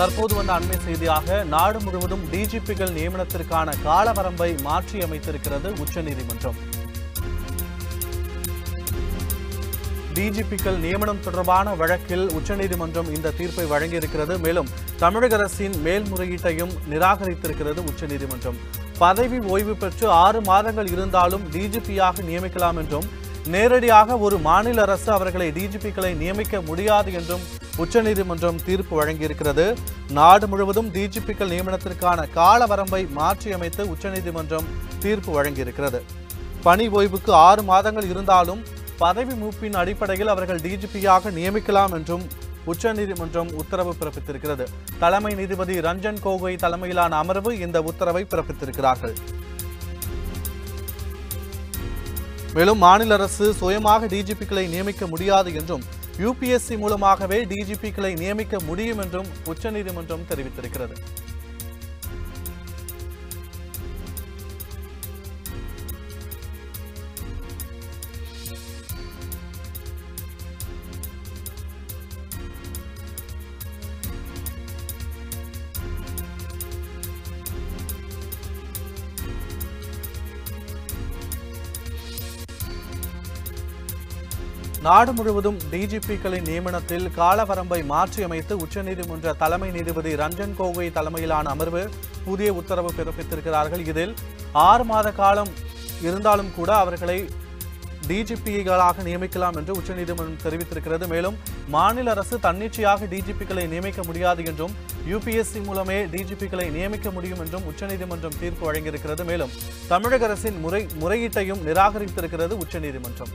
தற்போது வந்த அண்மை செய்தியாக நாடு முழுவதும் டிஜிபிகள் நியமனத்திற்கான காலவரம்பை மாற்றியமைத்திருக்கிறது உச்சநீதிமன்றம். டிஜிபிக்கள் நியமனம் தொடர்பான வழக்கில் உச்சநீதிமன்றம் இந்த தீர்ப்பை வழங்கியிருக்கிறது. மேலும் தமிழக அரசின் மேல்முறையீட்டையும் நிராகரித்திருக்கிறது உச்சநீதிமன்றம். பதவி ஓய்வு பெற்று ஆறு மாதங்கள் இருந்தாலும் டிஜிபியாக நியமிக்கலாம் என்றும் நேரடியாக ஒரு மாநில அரசு அவர்களை டிஜிபிக்களை நியமிக்க முடியாது என்றும் உச்சநீதிமன்றம் தீர்ப்பு வழங்கியிருக்கிறது. நாடு முழுவதும் டிஜிபிக்கள் நியமனத்திற்கான கால வரம்பை மாற்றியமைத்து உச்சநீதிமன்றம் தீர்ப்பு வழங்கியிருக்கிறது. பணி ஓய்வுக்கு ஆறு மாதங்கள் இருந்தாலும் பதவி மூப்பின் அடிப்படையில் அவர்கள் டிஜிபியாக நியமிக்கலாம் என்றும் உச்சநீதிமன்றம் உத்தரவு பிறப்பித்திருக்கிறது. தலைமை நீதிபதி ரஞ்சன் கோகோய் தலைமையிலான அமர்வு இந்த உத்தரவை பிறப்பித்திருக்கிறார்கள். மேலும் மாநில அரசு சுயமாக டிஜிபிக்களை நியமிக்க முடியாது என்றும் யூபிஎஸ்சி மூலமாகவே டிஜிபிக்களை நியமிக்க முடியும் என்றும் உச்சநீதிமன்றம் தெரிவித்திருக்கிறது. நாடு முழுவதும் டிஜிபிக்களின் நியமனத்தில் காலவரம்பை மாற்றியமைத்து உச்சநீதிமன்ற தலைமை நீதிபதி ரஞ்சன் கோகோய் தலைமையிலான அமர்வு புதிய உத்தரவு பிறப்பித்திருக்கிறார்கள். இதில் ஆறு மாத காலம் இருந்தாலும் கூட அவர்களை டிஜிபிகளாக நியமிக்கலாம் என்று உச்சநீதிமன்றம் தெரிவித்திருக்கிறது. மேலும் மாநில அரசு தன்னிச்சையாக டிஜிபிக்களை நியமிக்க முடியாது என்றும் யூபிஎஸ்சி மூலமே டிஜிபிக்களை நியமிக்க முடியும் என்றும் உச்சநீதிமன்றம் தீர்ப்பு வழங்கியிருக்கிறது. மேலும் தமிழக அரசின் முறை முறையீட்டையும் நிராகரித்திருக்கிறது உச்சநீதிமன்றம்.